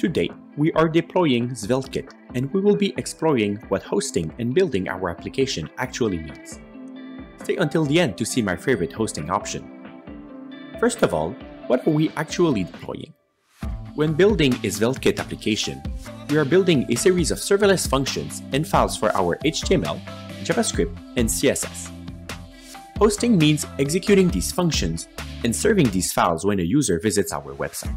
Today, we are deploying SvelteKit and we will be exploring what hosting and building our application actually means. Stay until the end to see my favorite hosting option. First of all, what are we actually deploying? When building a SvelteKit application, we are building a series of serverless functions and files for our HTML, JavaScript, and CSS. Hosting means executing these functions and serving these files when a user visits our website.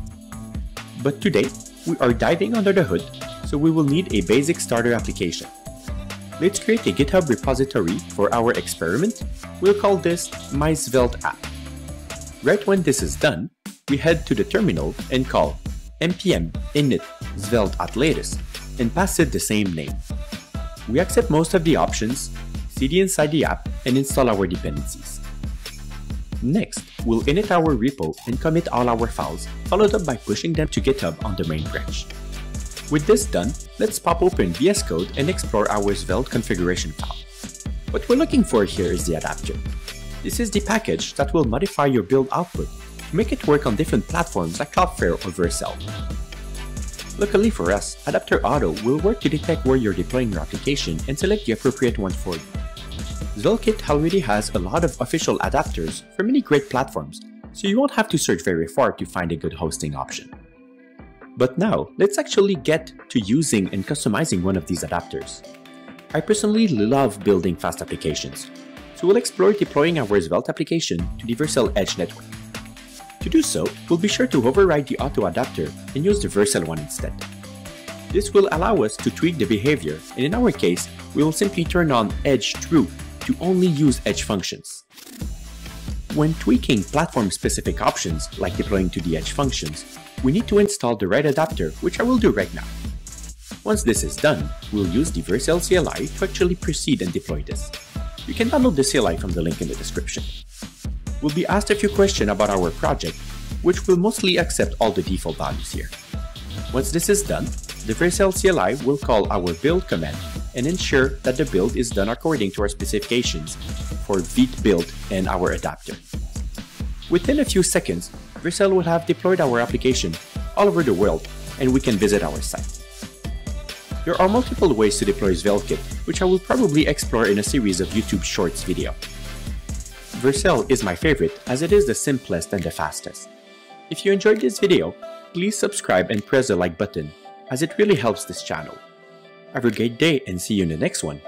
But today, we are diving under the hood, so we will need a basic starter application. Let's create a GitHub repository for our experiment. We'll call this My Svelte app. Right when this is done, we head to the terminal and call npm init svelte@latest and pass it the same name. We accept most of the options, cd inside the app, and install our dependencies. Next, we'll init our repo and commit all our files, followed up by pushing them to GitHub on the main branch. With this done, let's pop open VS Code and explore our Svelte configuration file. What we're looking for here is the adapter. This is the package that will modify your build output to make it work on different platforms like Cloudflare or Vercel. Luckily for us, Adapter Auto will work to detect where you're deploying your application and select the appropriate one for you. SvelteKit already has a lot of official adapters for many great platforms, so you won't have to search very far to find a good hosting option. But now, let's actually get to using and customizing one of these adapters. I personally love building fast applications, so we'll explore deploying our Svelte application to the Vercel Edge network. To do so, we'll be sure to override the auto adapter and use the Vercel one instead. This will allow us to tweak the behavior, and in our case, we will simply turn on Edge True to only use Edge functions. When tweaking platform-specific options, like deploying to the Edge functions, we need to install the right adapter, which I will do right now. Once this is done, we'll use the Vercel CLI to actually proceed and deploy this. You can download the CLI from the link in the description. We'll be asked a few questions about our project, which will mostly accept all the default values here. Once this is done, the Vercel CLI will call our build command and ensure that the build is done according to our specifications for Vite build and our adapter. Within a few seconds, Vercel will have deployed our application all over the world and we can visit our site. There are multiple ways to deploy SvelteKit, which I will probably explore in a series of YouTube Shorts video. Vercel is my favorite as it is the simplest and the fastest. If you enjoyed this video, please subscribe and press the like button as it really helps this channel. Have a great day and see you in the next one.